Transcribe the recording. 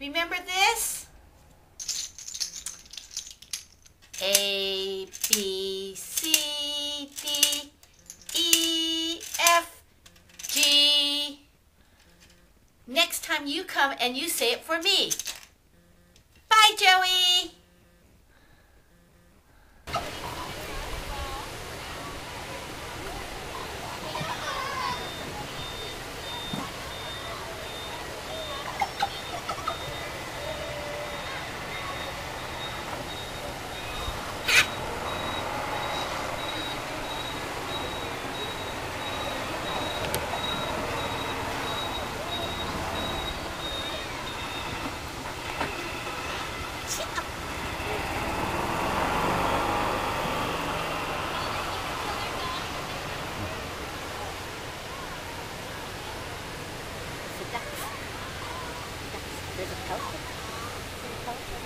Remember this? A, B, C, D, E, F, G. Next time you come and you say it for me. Calça? Tem calça?